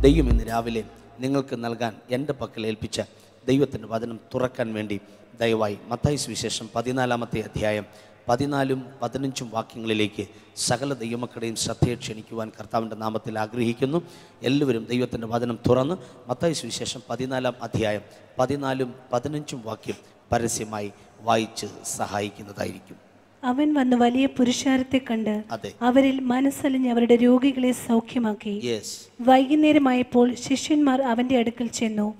ദൈവം ഇന്ന് രാവിലെ നിങ്ങൾക്ക് നൽകാൻ എന്റെ പക്കൽ ഏൽപ്പിച്ച ദൈവത്തിന്റെ വചനം തുറക്കാൻ വേണ്ടി ദയവായി മത്തായി സുവിശേഷം പതിനാലാമത്തെ അധ്യായം പതിനാലും പതിനഞ്ചും വാക്യങ്ങളിലേക്ക് സകല ദൈവമക്കളുടെയും ശ്രദ്ധയെ ക്ഷണിക്കുവാൻ കർത്താവിന്റെ നാമത്തിൽ ആഗ്രഹിക്കുന്നു. എല്ലാവരും ദൈവത്തിന്റെ വചനം തുറന്ന് മത്തായി സുവിശേഷം പതിനാലാം അധ്യായം പതിനാലും പതിനഞ്ചും വാക്യം പരസ്യമായി വായിച്ച് സഹായിക്കുന്നതായിരിക്കും. അവൻ വന്ന് വലിയ പുരുഷാരത്തെ കണ്ട് അവരിൽ മനസ്സലിഞ്ഞ് അവരുടെ രോഗികളെ സൗഖ്യമാക്കി. വൈകുന്നേരമായപ്പോൾ ശിഷ്യന്മാർ അവന്റെ അടുക്കൽ ചെന്നു.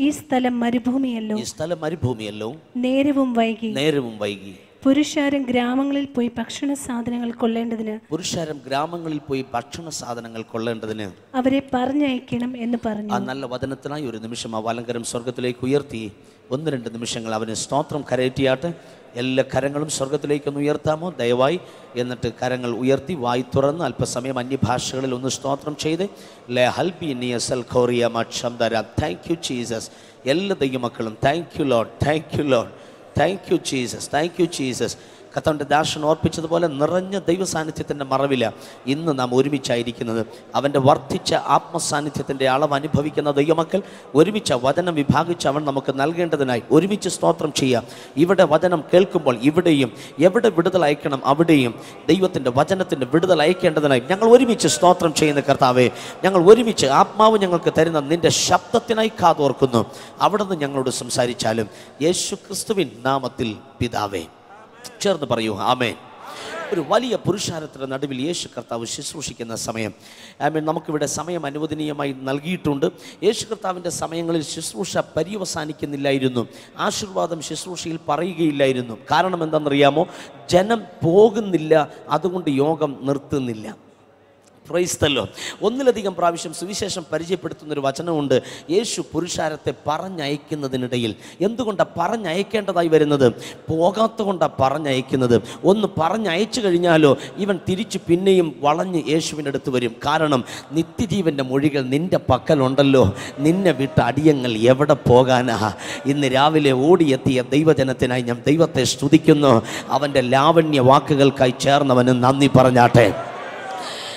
ഈ സ്ഥലം മരുഭൂമിയല്ലോ. ഈ സ്ഥലം മരുഭൂമിയല്ലോ. നേരവും വൈകി. നേരവും വൈകി. പുരുഷാരം ഗ്രാമങ്ങളിൽ പോയി ഭക്ഷണ സാധനങ്ങൾ കൊള്ളേണ്ടതിന്. പുരുഷാരം ഗ്രാമങ്ങളിൽ പോയി ഭക്ഷണ സാധനങ്ങൾ കൊള്ളേണ്ടതിന്. അവരെ പറഞ്ഞയക്കണം എന്ന് പറഞ്ഞു. ആ നല്ല വചനത്തിനായി ഒരു നിമിഷം ആ വലങ്കരം സ്വർഗത്തിലേക്ക് ഉയർത്തി. ഒന്ന് രണ്ട് നിമിഷങ്ങൾ അവന് സ്തോത്രം കരയറ്റിയാട്ട്. എല്ലാ കരങ്ങളും സ്വർഗത്തിലേക്കൊന്ന് ഉയർത്താമോ? ദയവായി എന്നിട്ട് കരങ്ങൾ ഉയർത്തി വായി തുറന്ന് അല്പസമയം അന്യഭാഷകളിൽ ഒന്ന് സ്തോത്രം ചെയ്ത്. ലെ ഹൽബി നിയസൽ ഖോറിയ മക്ഷം തരാം താങ്ക് യു ജീസസ് എല്ലാ ദൈവമക്കളും thank you Lord thank you Lord thank you Jesus thank you Jesus കത്തവന്റെ ദാഷൻ ഓർപ്പിച്ചതുപോലെ നിറഞ്ഞ ദൈവ സാന്നിധ്യത്തിന്റെ മറവില ഇന്ന് നാം ഒരുമിച്ചായിരിക്കുന്നത്. അവന്റെ വർദ്ധിച്ച ആത്മസാന്നിധ്യത്തിന്റെ അളവ് അനുഭവിക്കുന്ന ദൈവമക്കൾ ഒരുമിച്ച വചനം വിഭാഗിച്ച് അവൻ നമുക്ക് നൽകേണ്ടതിനായി ഒരുമിച്ച് സ്തോത്രം ചെയ്യാം ഇവിടെ വചനം കേൾക്കുമ്പോൾ ഇവിടെയും എവിടെ വിടുതൽ അയക്കണം അവിടെയും ദൈവത്തിന്റെ വചനത്തിന്റെ വിടുതൽ അയക്കേണ്ടതിനായി ഞങ്ങൾ ഒരുമിച്ച് സ്തോത്രം ചെയ്യുന്ന കർത്താവേ ഞങ്ങൾ ഒരുമിച്ച് ആത്മാവ് ഞങ്ങൾക്ക് തരുന്ന നിന്റെ ശബ്ദത്തിനായി കാതോർക്കുന്നു. അവിടുന്ന് ഞങ്ങളോട് സംസാരിച്ചാലും യേശു ക്രിസ്തുവിൻ നാമത്തിൽ പിതാവേ. ചേർന്ന് പറയൂ. ആമേൻ. ഒരു വലിയ പുരുഷാരത്തിന്റെ നടുവിൽ യേശു കർത്താവ് ശുശ്രൂഷിക്കുന്ന സമയം. ഐ മീൻ നമുക്കിവിടെ സമയം അനുവദനീയമായി നൽകിയിട്ടുണ്ട്. യേശു കർത്താവിന്റെ സമയങ്ങളിൽ ശുശ്രൂഷ പര്യവസാനിക്കുന്നില്ലായിരുന്നു. ആശീർവാദം ശുശ്രൂഷയിൽ പറയുകയില്ലായിരുന്നു. കാരണം എന്താണെന്നറിയാമോ? ജനം പോകുന്നില്ല അതുകൊണ്ട് യോഗം നിർത്തുന്നില്ല. പ്രൈസ്തല്ലോ ഒന്നിലധികം പ്രാവശ്യം സുവിശേഷം പരിചയപ്പെടുത്തുന്നൊരു വചനമുണ്ട്. യേശു പുരുഷാരത്തെ പറഞ്ഞയക്കുന്നതിനിടയിൽ. എന്തുകൊണ്ടാണ് പറഞ്ഞയക്കേണ്ടതായി വരുന്നത്? പോകാത്ത കൊണ്ടാണ് പറഞ്ഞയക്കുന്നത്. ഒന്ന് പറഞ്ഞയച്ചു കഴിഞ്ഞാലോ ഇവൻ തിരിച്ച് പിന്നെയും വളഞ്ഞ് യേശുവിന്റെ അടുത്ത് വരും. കാരണം നിത്യജീവന്റെ മൊഴികൾ നിന്റെ പക്കലുണ്ടല്ലോ. നിന്നെ വിട്ട അടിയങ്ങൾ എവിടെ പോകാനാ? ഇന്ന് രാവിലെ ഓടിയെത്തിയ ദൈവജനത്തിനായി ഞാൻ ദൈവത്തെ സ്തുതിക്കുന്നു. അവന്റെ ലാവണ്യ വാക്കുകൾക്കായി ചേർന്നവന് നന്ദി പറഞ്ഞാട്ടെ.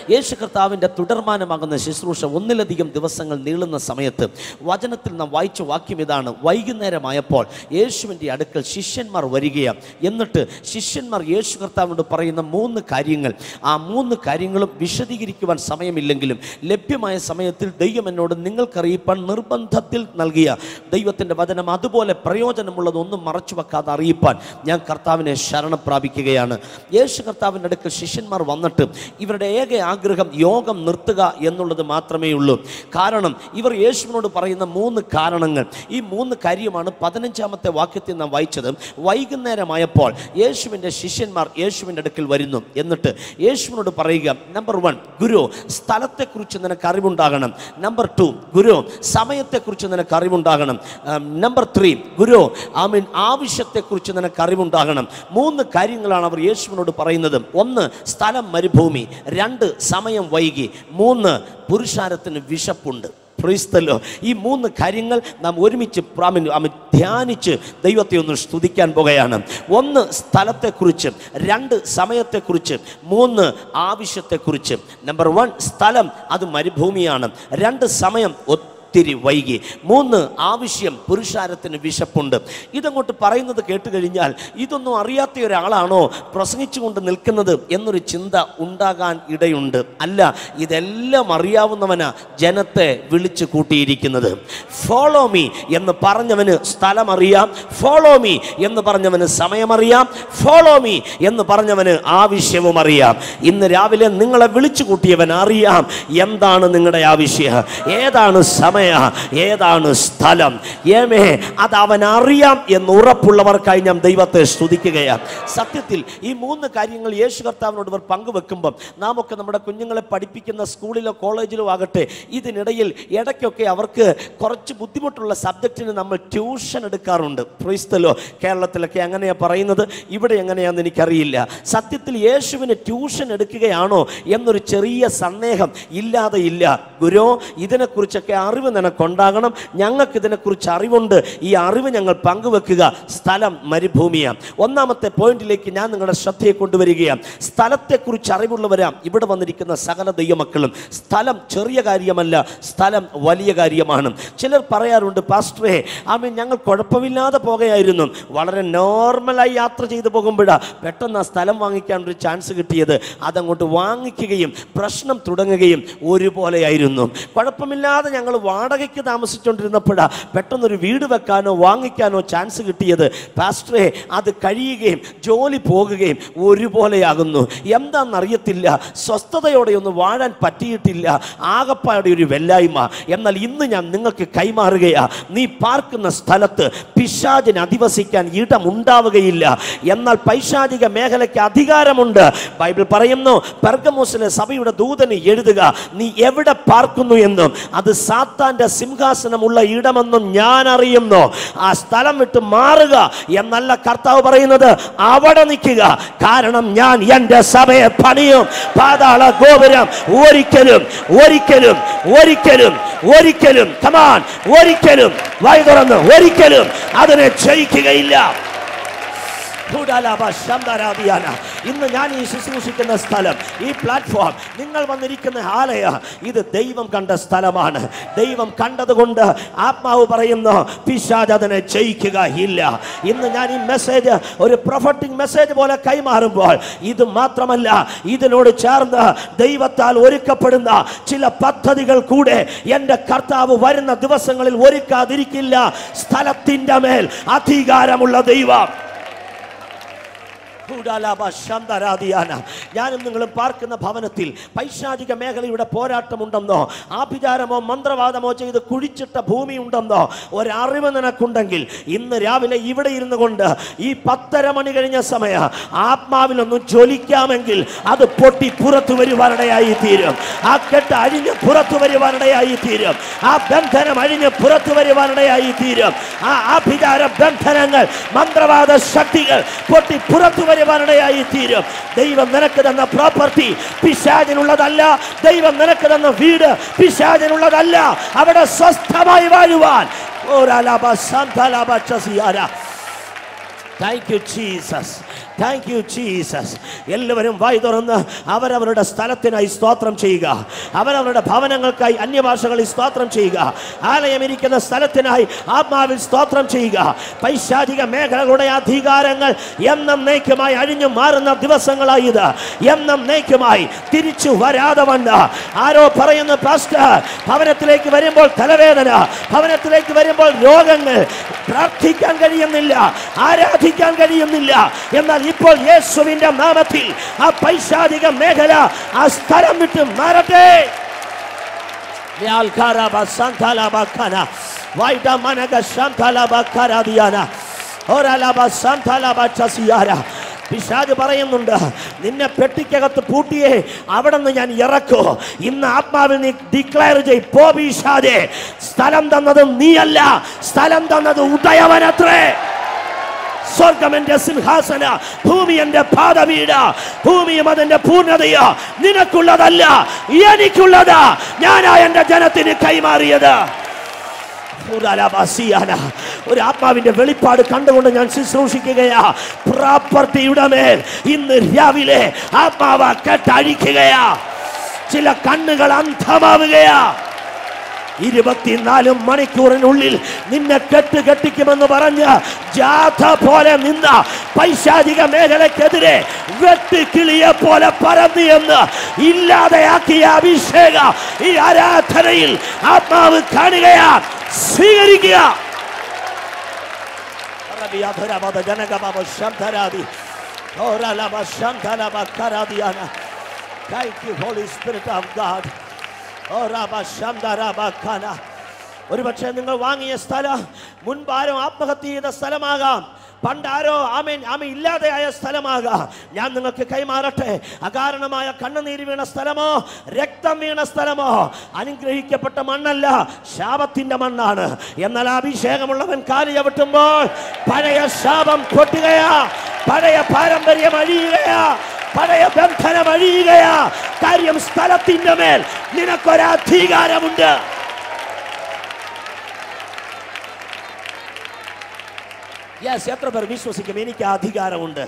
യേശു കർത്താവിന്റെ തുടർമാനമാകുന്ന ശുശ്രൂഷ ഒന്നിലധികം ദിവസങ്ങൾ നീളുന്ന സമയത്ത് വചനത്തിൽ നാം വായിച്ച വാക്യം ഇതാണ്. വൈകുന്നേരമായപ്പോൾ യേശുവിന്റെ അടുക്കൽ ശിഷ്യന്മാർ വരികയാണ്. എന്നിട്ട് ശിഷ്യന്മാർ യേശു കർത്താവിനോട് പറയുന്ന മൂന്ന് കാര്യങ്ങൾ. ആ മൂന്ന് കാര്യങ്ങളും വിശദീകരിക്കുവാൻ സമയമില്ലെങ്കിലും ലഭ്യമായ സമയത്തിൽ ദൈവം എന്നോട് നിങ്ങൾക്കറിയിപ്പാൻ നിർബന്ധത്തിൽ നൽകിയ ദൈവത്തിന്റെ വചനം അതുപോലെ പ്രയോജനമുള്ളതൊന്നും മറച്ചു വെക്കാതെ അറിയിപ്പാൻ ഞാൻ കർത്താവിനെ ശരണം പ്രാപിക്കുകയാണ് യേശു കർത്താവിന്റെ അടുക്കൽ ശിഷ്യന്മാർ വന്നിട്ട് ഇവരുടെ ഏക ആഗ്രഹം യോഗം നിർത്തുക എന്നുള്ളത് മാത്രമേ ഉള്ളൂ. കാരണം ഇവർ യേശുവിനോട് പറയുന്ന മൂന്ന് കാരണങ്ങൾ. ഈ മൂന്ന് കാര്യമാണ് പതിനഞ്ചാമത്തെ വാക്യത്തിൽ നാം വായിച്ചത്. വൈകുന്നേരമായപ്പോൾ യേശുവിന്റെ ശിഷ്യന്മാർ യേശുവിന്റെ അടുക്കൽ വരുന്നു. എന്നിട്ട് യേശുവിനോട് പറയുക നമ്പർ വൺ ഗുരു സ്ഥലത്തെക്കുറിച്ച് നിനക്ക് അറിവുണ്ടാകണം. നമ്പർ ടു ഗുരു സമയത്തെക്കുറിച്ച് നിനക്ക് അറിവുണ്ടാകണം. നമ്പർ ത്രീ ഗുരു ഐ മീൻ ആവശ്യത്തെക്കുറിച്ച് നിനക്ക് അറിവുണ്ടാകണം. മൂന്ന് കാര്യങ്ങളാണ് അവർ യേശുവിനോട് പറയുന്നത്. ഒന്ന് സ്ഥലം മരുഭൂമി. രണ്ട് സമയം വൈകി. മൂന്ന് പുരുഷാരത്തിന് വിശപ്പുണ്ട്. പ്രീസ്തല്ലോ ഈ മൂന്ന് കാര്യങ്ങൾ നാം ഒരുമിച്ച് ധ്യാനിച്ച് ദൈവത്തെ ഒന്ന് സ്തുതിക്കാൻ പോകുകയാണ്. ഒന്ന് സ്ഥലത്തെക്കുറിച്ച്. രണ്ട് സമയത്തെക്കുറിച്ച്. മൂന്ന് ആവശ്യത്തെക്കുറിച്ച്. നമ്പർ വൺ സ്ഥലം അത് മരുഭൂമിയാണ്. രണ്ട് സമയം ഒത്തിരി വൈകി. മൂന്ന് ആവശ്യം പുരുഷാരത്തിന് വിശപ്പുണ്ട്. ഇതങ്ങോട്ട് പറയുന്നത് കേട്ട് കഴിഞ്ഞാൽ ഇതൊന്നും അറിയാത്ത ഒരാളാണോ പ്രസംഗിച്ചുകൊണ്ട് നിൽക്കുന്നത് എന്നൊരു ചിന്ത ഉണ്ടാകാൻ ഇടയുണ്ട്. അല്ല ഇതെല്ലാം അറിയാവുന്നവനാ ജനത്തെ വിളിച്ചു കൂട്ടിയിരിക്കുന്നത്. ഫോളോ മീ എന്ന് പറഞ്ഞവന് സ്ഥലമറിയാം. ഫോളോ മീ എന്ന് പറഞ്ഞവന് സമയമറിയാം. ഫോളോ മീ എന്ന് പറഞ്ഞവന് ആവശ്യവും അറിയാം. ഇന്ന് രാവിലെ നിങ്ങളെ വിളിച്ചു കൂട്ടിയവൻ അറിയാം. എന്താണ് നിങ്ങളുടെ ആവശ്യം ഏതാണ് സമയം? ഏതാണ് സ്ഥലം? ഏമേ അത് അവൻ അറിയാം എന്ന് ഉറപ്പുള്ളവർക്കായി ഞാൻ ദൈവത്തെ സ്തുതിക്കുകയാണ്. സത്യത്തിൽ ഈ മൂന്ന് കാര്യങ്ങൾ യേശു കർത്താവിനോട് ഇവർ പങ്കുവെക്കുമ്പം നാം ഒക്കെ നമ്മുടെ കുഞ്ഞുങ്ങളെ പഠിപ്പിക്കുന്ന സ്കൂളിലോ കോളേജിലോ ആകട്ടെ ഇതിനിടയിൽ ഇടയ്ക്കൊക്കെ അവർക്ക് കുറച്ച് ബുദ്ധിമുട്ടുള്ള സബ്ജക്റ്റിന് നമ്മൾ ട്യൂഷൻ എടുക്കാറുണ്ട്. ക്രൈസ്തലോ കേരളത്തിലൊക്കെ അങ്ങനെയാണ് പറയുന്നത്. ഇവിടെ എങ്ങനെയാണെന്ന് എനിക്കറിയില്ല. സത്യത്തിൽ യേശുവിന് ട്യൂഷൻ എടുക്കുകയാണോ എന്നൊരു ചെറിയ സന്ദേഹം ഇല്ലാതെ ഇല്ല. ഗുരു ഇതിനെക്കുറിച്ചൊക്കെ അറിവ് നിനക്കുണ്ടാകണം. ഞങ്ങൾക്ക് ഇതിനെക്കുറിച്ച് അറിവുണ്ട്. ഈ അറിവ് ഞങ്ങൾ പങ്കുവെക്കുക. സ്ഥലം മരുഭൂമിയാണ് ഒന്നാമത്തെ പോയിന്റിലേക്ക് ഞാൻ നിങ്ങളുടെ ശ്രദ്ധയെ കൊണ്ടുവരികയാണ്. സ്ഥലത്തെക്കുറിച്ച് അറിവുള്ളവരാം ഇവിടെ വന്നിരിക്കുന്ന സകല ദൈവമക്കളും. സ്ഥലം ചെറിയ കാര്യമല്ല സ്ഥലം വലിയ കാര്യമാണ്. ചിലർ പറയാറുണ്ട് പാസ്റ്ററേ ആമീൻ ഞങ്ങൾ കുഴപ്പമില്ലാതെ പോകുകയായിരുന്നു വളരെ നോർമലായി യാത്ര ചെയ്തു പോകുമ്പോഴാണ് പെട്ടെന്ന് ആ സ്ഥലം വാങ്ങിക്കാൻ ഒരു ചാൻസ് കിട്ടിയത്. അതങ്ങോട്ട് വാങ്ങിക്കുകയും പ്രശ്നം തുടങ്ങുകയും ഒരുപോലെയായിരുന്നു. കുഴപ്പമില്ലാതെ ഞങ്ങൾ വാടകയ്ക്ക് താമസിച്ചുകൊണ്ടിരുന്നപ്പോഴാണ് പെട്ടെന്നൊരു വീട് വെക്കാനോ വാങ്ങിക്കാനോ ചാൻസ് കിട്ടിയത്. പാസ്റ്ററെ അത് കഴിയുകയും ജോലി പോകുകയും ഒരുപോലെയാകുന്നു. എന്താണെന്നറിയത്തില്ല സ്വസ്ഥതയോടെ ഒന്ന് വാഴാൻ പറ്റിയിട്ടില്ല. ആകപ്പാടെ ഒരു വെല്ലായ്മ. എന്നാൽ ഇന്ന് ഞാൻ നിങ്ങൾക്ക് കൈമാറുകയാണ് നീ പാർക്കുന്ന സ്ഥലത്ത് പിശാചിന് അധിവസിക്കാൻ ഇടമുണ്ടാവുകയില്ല. എന്നാൽ പൈശാചിക മേഖലയ്ക്ക് അധികാരമുണ്ട്. ബൈബിൾ പറയുന്നു പെർഗമോസിലെ സഭയുടെ ദൂതന് എഴുതുക. നീ എവിടെ പാർക്കുന്നു എന്നും. അത് സാത്താന്റെ സിംഹാസനമുള്ള ഇടമെന്നും ഞാൻ അറിയുന്നു ആ സ്ഥലം വിട്ട് മാറുക എന്നല്ല കർത്താവ് പറയുന്നത്. അവിടെ നിൽക്കുക. കാരണം ഞാൻ എന്റെ സഭയെ പണിയും പാതാള ഗോപുരം ഒരിക്കലും ഒരിക്കലും ഒരിക്കലും ഒരിക്കലും കമാൻ ഒരിക്കലും വൈ തുറന്ന് ഒരിക്കലും അതിനെ ജയിക്കുകയില്ല. ഇന്ന് ഞാൻ ഈ ശുശ്രൂഷിക്കുന്ന സ്ഥലം ഈ പ്ലാറ്റ്ഫോം നിങ്ങൾ വന്നിരിക്കുന്ന ആലയ ഇത് ദൈവം കണ്ട സ്ഥലമാണ്. ദൈവം കണ്ടതുകൊണ്ട് ആത്മാവ് പറയുന്നു പിശാജ് അതിനെ ജയിക്കുക ഇല്ല ഇന്ന് ഞാൻ ഈ മെസ്സേജ് ഒരു പ്രൊഫറ്റിംഗ് മെസ്സേജ് പോലെ കൈമാറുമ്പോൾ ഇത് മാത്രമല്ല ഇതിനോട് ചേർന്ന് ദൈവത്താൽ ഒരുക്കപ്പെടുന്ന ചില പദ്ധതികൾ കൂടെ എന്റെ കർത്താവ് വരുന്ന ദിവസങ്ങളിൽ ഒരുക്കാതിരിക്കില്ല. സ്ഥലത്തിന്റെ മേൽ അധികാരമുള്ള ദൈവം. ഞാനും നിങ്ങളും പാർക്കുന്ന ഭവനത്തിൽ പൈശാചിക മേഖലയുടെ പോരാട്ടമുണ്ടെന്നോ ആഭിചാരമോ മന്ത്രവാദമോ ചെയ്ത് കുഴിച്ചിട്ട ഭൂമി ഉണ്ടെന്നോ ഒരറിവ് നിനക്കുണ്ടെങ്കിൽ ഇന്ന് രാവിലെ ഇവിടെ ഇരുന്നു കൊണ്ട് ഈ പത്തര മണി കഴിഞ്ഞ സമയ ആത്മാവിലൊന്നും ജ്വലിക്കാമെങ്കിൽ അത് പൊട്ടി പുറത്തു വരുവാനിടയായി തീരും. ആ കെട്ട് അഴിഞ്ഞ് പുറത്തു വരുവാനിടയായി തീരും. ആ ബന്ധനം അഴിഞ്ഞ് പുറത്തു വരുവാനിടയായി തീരും. ആ ആഭിചാര ബന്ധനങ്ങൾ മന്ത്രവാദ ശക്തികൾ പൊട്ടി പുറത്തു വരുവാനിടയായി തീരും. ദൈവം നിനക്ക് തന്ന പ്രോപ്പർട്ടി പിശാചിനുള്ളതല്ല. ദൈവം നിനക്ക് തന്ന വീട് പിശാചിനുള്ളതല്ല. അവിടെ സ്വസ്ഥമായി വാഴുവാൻ. ഓരാലാബ ശാന്താലാബ ചസിയാര. Thank you Jesus thank you Jesus എല്ലാവരും വായി തുറന്ന് അവരവരുടെ സ്ഥലത്തിനായി സ്തോത്രം ചെയ്യുക. അവരവരുടെ ഭവനങ്ങൾക്കായി അന്യഭാഷകളിൽ സ്തോത്രം ചെയ്യുക. ആലയമിരിക്കുന്ന സ്ഥലത്തിനായി ആത്മാവിൽ സ്തോത്രം ചെയ്യുക. പൈശാചിക മേഖലകളുടെ അധികാരങ്ങൾ എന്നും നയിക്കുമായി അഴിഞ്ഞു മാറുന്ന ദിവസങ്ങളായി ഇത്. എന്നും നയിക്കുമായി തിരിച്ചു വരാതെ വന്ന്. ആരോ പറയുന്നു പാസ്റ്റർ ഭവനത്തിലേക്ക് വരുമ്പോൾ തലവേദന ഭവനത്തിലേക്ക് വരുമ്പോൾ രോഗങ്ങൾ. പ്രാർത്ഥിക്കാൻ കഴിയുന്നില്ല ആരാധിക്കാൻ കഴിയുന്നില്ല. എന്നാൽ ഇപ്പോൾ യേശുവിന്റെ നാമത്തിൽ ആ പൈശാചിക മേഖല ആ സ്ഥലം വിട്ട് മാറട്ടെ. പിശാജ് പറയുന്നുണ്ട് നിന്നെ പെട്ടിക്കകത്ത് പൂട്ടിയേ അവിടെ നിന്ന് ഞാൻ ഇറക്കോ. ഇന്ന് ആത്മാവിൽ നീ ഡിക്ലെയർ ചെയ് പോ പിശാജെ സ്ഥലം തന്നത് നീയല്ല സ്ഥലം തന്നത് ഉദയവനത്രേ. സ്വർഗം എന്റെ സിംഹാസന ഭൂമി എന്റെ പാദവീട ഭൂമിയും അതിന്റെ പൂർണതയോ. നിനക്കുള്ളതല്ല എനിക്കുള്ളതാ. ഞാനാ എന്റെ ജനത്തിന് കൈമാറിയത്. ഒരു ആത്മാവിന്റെ വെളിപ്പാട് കണ്ടുകൊണ്ട് ഞാൻ ശുശ്രൂഷിക്കുകയാ. പ്രോപ്പർട്ടിയുടെ മേൽ ഇന്ന് രാവിലെ ആത്മാവ കെട്ടഴിക്കുകയാ. ചില കണ്ണുകൾ അന്ധമാവുകയാ. ഇരുപത്തിനാല് മണിക്കൂറിനുള്ളിൽ നിന്നെ കെട്ട് കെട്ടിക്കുമെന്ന് പറഞ്ഞ് ജാഥ പോലെ നിന്ന പൈശാചിക മേഖലക്കെതിരെ വെട്ടുകിളിയെ പോലെ പറന്നിയെന്ന് ഇല്ലാതെയാക്കിയ അഭിഷേക ഈ ആരാധനയിൽ ആത്മാവ് കാണുകയാ സ്വീകരിക്കുക റബിയാധുരബോധ ജനകബാബ ശബ്ദരാദി ഓരലബ കരാതിയാണ് Thank you, Holy Spirit of God. ഒരുപക്ഷെ നിങ്ങൾ വാങ്ങിയ സ്ഥലം മുൻപാരോ ആത്മഹത്യ ചെയ്ത സ്ഥലമാകാം. പണ്ടാരോ ആമീൻ ആമ ഇല്ലാതെയായ സ്ഥലമാകാം. ഞാൻ നിങ്ങൾക്ക് കൈമാറട്ടെ. അകാരണമായ കണ്ണുനീര് വീണ സ്ഥലമോ രക്തം വീണ സ്ഥലമോ അനുഗ്രഹിക്കപ്പെട്ട മണ്ണല്ല ശാപത്തിന്റെ മണ്ണാണ്. എന്നാൽ അഭിഷേകമുള്ളവൻ കാലി ചവിട്ടുമ്പോൾ പഴയ ശാപം പൊട്ടുകയാ പഴയ പാരമ്പര്യം അഴിയുകയാ. പഴയ ബന്ധനം അഴിയുകയാ കാര്യം സ്ഥലത്തിന്റെ മേൽ നിനക്കൊരധികാരമുണ്ട്. യെസ് എത്ര പേർ വിശ്വസിക്കും എനിക്ക് അധികാരമുണ്ട്.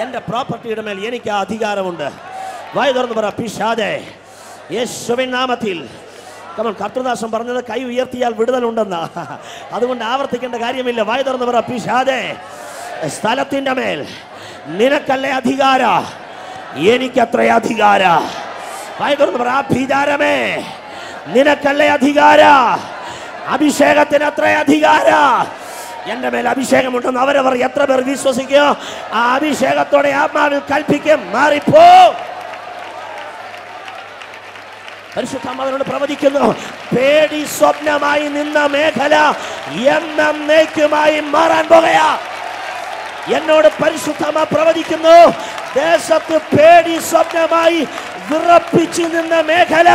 എന്റെ പ്രോപ്പർട്ടിയുടെ മേൽ എനിക്ക് അധികാരമുണ്ട്. വായു തുറന്ന് പറ പിഷാതെ യേശുവിൻ നാമത്തിൽ. നമ്മൾ കർത്തൃദാസം പറഞ്ഞത് കൈ ഉയർത്തിയാൽ വിടുതലുണ്ടെന്നാ. അതുകൊണ്ട് ആവർത്തിക്കേണ്ട കാര്യമില്ല. വായു തുറന്ന് പറ പിഷാതെ സ്ഥലത്തിന്റെ മേൽ നിനക്കല്ലേ അധികാര? എനിക്കത്ര അധികാര. ആ നിനക്കല്ലേ അധികാര? അഭിഷേകത്തിന് അത്ര അധികാര. എന്റെ മേൽ അഭിഷേകമുണ്ടെന്ന് അവരവർ എത്ര പേർ വിശ്വസിക്കുക ആ അഭിഷേകത്തോടെ ആത്മാവിൽ കൽപ്പിക്കും മാറിപ്പോ. പരിശുദ്ധാത്മാവിനോട് പ്രവചിക്കുന്നു പേടി സ്വപ്നമായി നിന്ന മേഖല എന്നേക്കുമായി മാറാൻ പോകയാ. എന്നോട് പരിശുദ്ധമ പ്രവചിക്കുന്നു ദേശത്ത് പേടി സ്വപ്നമായി വിറപ്പിച്ചു നിന്ന മേഖല.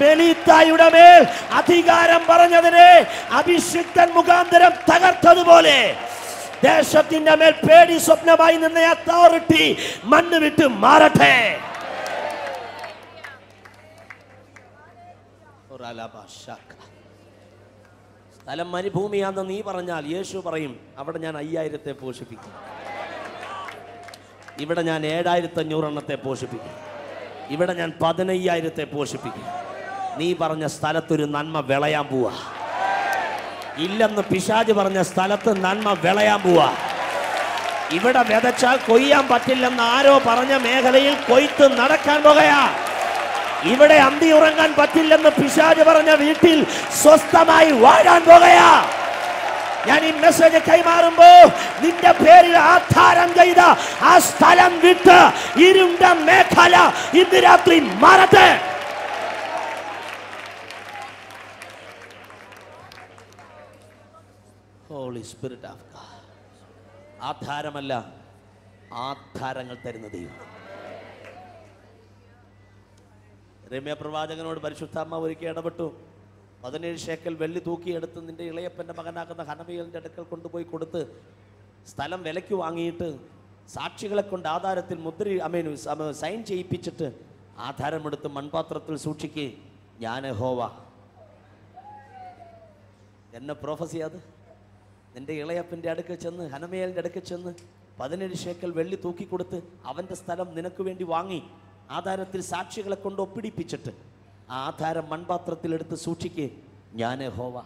മെലീത്തായുടെ മേൽ അധികാരം പറഞ്ഞതിനെ അഭിഷിക്തൻ മുഖാന്തരം തകർത്തതുപോലെ ദേശത്തിന്റെ മേൽ പേടി സ്വപ്നമായി നിന്ന അതോറിറ്റി മണ്ണ് വിട്ട് മാറട്ടെ. സ്ഥലം മരുഭൂമിയാണെന്ന് നീ പറഞ്ഞാൽ യേശു പറയും അവിടെ ഞാൻ അയ്യായിരത്തെ പോഷിപ്പിക്കും. ഇവിടെ ഞാൻ ഏഴായിരത്തി അഞ്ഞൂറെണ്ണത്തെ പോഷിപ്പിക്കും. ഇവിടെ ഞാൻ പതിനയ്യായിരത്തെ പോഷിപ്പിക്കും. നീ പറഞ്ഞ സ്ഥലത്തൊരു നന്മ വിളയാൻ പോവാ. ഇല്ലെന്ന് പിശാജ് പറഞ്ഞ സ്ഥലത്ത് നന്മ വിളയാൻ പോവാ. ഇവിടെ വിതച്ചാൽ കൊയ്യാൻ പറ്റില്ലെന്ന് ആരോ പറഞ്ഞ മേഖലയിൽ കൊയ്ത്ത് നടക്കാൻ പോകയാ. ഇവിടെ അന്തി ഉറങ്ങാൻ പറ്റില്ലെന്ന് പിശാജ് പറഞ്ഞ വീട്ടിൽ സ്വസ്ഥമായി വാഴാൻ പോകുകയാ ഞാൻ ഈ മെസ്സേജ് കൈമാറുമ്പോ നിന്റെ പേരിൽ ആധാരം ചെയ്ത ആ സ്ഥലം വിട്ട് ഇരുണ്ട മേഖല ഇന്ന് രാത്രി മാറട്ടെ. ഹോളി സ്പിരിറ്റ് ഓഫ് ആധാരമല്ല ആധാരങ്ങൾ തരുന്ന ദൈവം. രമ്യ പ്രവാചകനോട് പരിശുദ്ധാമ്മ ഒരിക്കൽ ഇടപെട്ടു. പതിനേഴ് ശേക്കൽ വെള്ളി തൂക്കിയെടുത്ത് നിന്റെ ഇളയപ്പന്റെ മകനാകുന്ന ഹനമയലിന്റെ അടുക്കൽ കൊണ്ടുപോയി കൊടുത്ത് സ്ഥലം വിലയ്ക്ക് വാങ്ങിയിട്ട് സാക്ഷികളെ കൊണ്ട് ആധാരത്തിൽ മുദ്ര അമേനു സൈൻ ചെയ്യിപ്പിച്ചിട്ട് ആധാരമെടുത്ത് മൺപാത്രത്തിൽ സൂക്ഷിക്കേ. ഞാൻ ഹോവ എന്നെ പ്രോഫസി അത്? നിന്റെ ഇളയപ്പന്റെ അടുക്കൽ ചെന്ന് ഹനമേലിന്റെ അടുക്കൽ ചെന്ന് പതിനേഴ് ശേക്കൽ വെള്ളി തൂക്കിക്കൊടുത്ത് അവന്റെ സ്ഥലം നിനക്ക് വേണ്ടി വാങ്ങി ആധാരത്തിൽ സാക്ഷികളെ കൊണ്ട് ഒപ്പിടിപ്പിച്ചിട്ട് ആധാരം മൺപാത്രത്തിലെടുത്ത് സൂക്ഷിക്കേ. ഞാൻ ഹോവ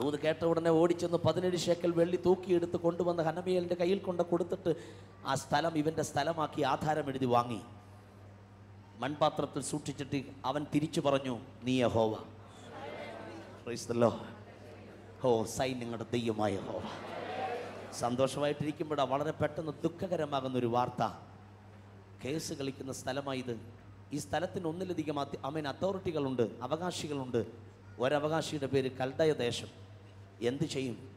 ദൂത് കേട്ട ഉടനെ ഓടിച്ചെന്ന് പതിനേഴ് ശേക്കൽ വെള്ളി തൂക്കിയെടുത്ത് കൊണ്ടുവന്ന് ഹനമിയലിന്റെ കയ്യിൽ കൊണ്ട് കൊടുത്തിട്ട് ആ സ്ഥലം ഇവന്റെ സ്ഥലമാക്കി ആധാരം എഴുതി വാങ്ങി. മൺപാത്രത്തിൽ സൂക്ഷിച്ചിട്ട് അവൻ തിരിച്ചു പറഞ്ഞു നീ ഹോവ ഹോ സൈന്യങ്ങളുടെ ദൈവമായ ഹോവ സന്തോഷമായിട്ടിരിക്കുമ്പോഴാണ് വളരെ പെട്ടെന്ന് ദുഃഖകരമാകുന്ന ഒരു വാർത്ത. കേസ് കളിക്കുന്ന സ്ഥലമായത് ഈ സ്ഥലത്തിന് ഒന്നിലധികം അമീൻ അതോറിറ്റികളുണ്ട് അവകാശികളുണ്ട്. ഒരവകാശിയുടെ പേര് കൽദയ ദേശം എന്ത് ചെയ്യും?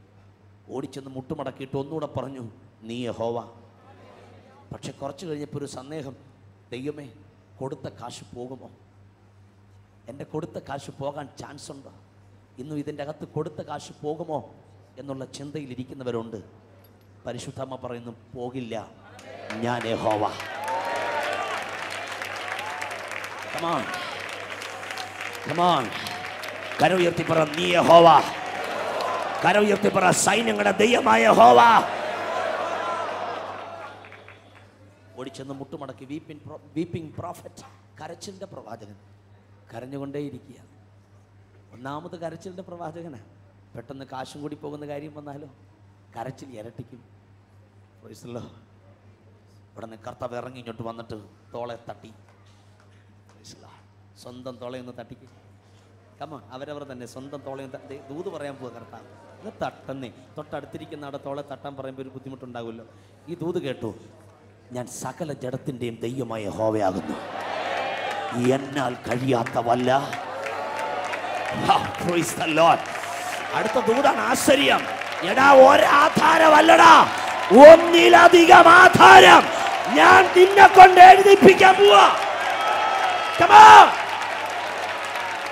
ഓടിച്ചെന്ന് മുട്ടുമടക്കിയിട്ട് ഒന്നുകൂടെ പറഞ്ഞു നീ ഹോവ പക്ഷെ കുറച്ച് കഴിഞ്ഞപ്പോൾ ഒരു സന്ദേഹം ദൈവമേ കൊടുത്ത കാശ് പോകുമോ? എന്റെ കൊടുത്ത കാശ് പോകാൻ ചാൻസ് ഉണ്ടോ? ഇന്നും ഇതിന്റെ അകത്ത് കൊടുത്ത കാശ് പോകുമോ? എന്നുള്ള ചിന്തയിലിരിക്കുന്നവരുണ്ട്. പരിശുദ്ധമ്മ പറയുന്നു പോകില്ല. ഞാൻ യഹോവ. Come on. Come on. കര ഉയർത്തി പറ നീ യഹോവ. കര ഉയർത്തി പറ സൈന്യങ്ങളുടെ ദൈവമായ ഹോവ ഓടിച്ചെന്ന് മുട്ടുമടക്കി വീപ്പിൻ വീപ്പിംഗ് പ്രോഫറ്റ് കരച്ചിലിന്റെ പ്രവാചകൻ. കരഞ്ഞുകൊണ്ടേയിരിക്കുക. ഒന്നാമത് കരച്ചിലിന്റെ പ്രവാചകനാണ് പെട്ടെന്ന് കാശും കൂടി പോകുന്ന കാര്യം വന്നാലോ? കരച്ചിൽ ഇരട്ടിക്കും. ഇവിടെ ഉടനെ കർത്താവ് ഇറങ്ങി ഇങ്ങോട്ട് വന്നിട്ട് തോളെ തട്ടി. സ്വന്തം തോളയൊന്ന് തട്ടിക്ക്. കമ അവരവർ തന്നെ സ്വന്തം തോളയും ത- ദൂത് പറയാൻ പോവുക കർത്താവ് ഇത് തട്ടുന്നേ. തൊട്ടടുത്തിരിക്കുന്ന അവിടെ തോളെ തട്ടാൻ പറയുമ്പോൾ ഒരു ബുദ്ധിമുട്ടുണ്ടാകുമല്ലോ ഈ ദൂത് കേട്ടു. ഞാൻ സകല ജഡത്തിന്റെയും ദൈവമായ ഹോവയാകുന്നു എന്നാൽ കഴിയാത്തവല്ല. അടുത്ത ദൂതാണ് ആശ്ചര്യം. എടാ ഒരാധാരമല്ലടാ. ഒന്നിലധികം ആധാരം ഞാൻ നിന്നെ കൊണ്ട് എഴുതിപ്പിക്കാൻ പോവാ.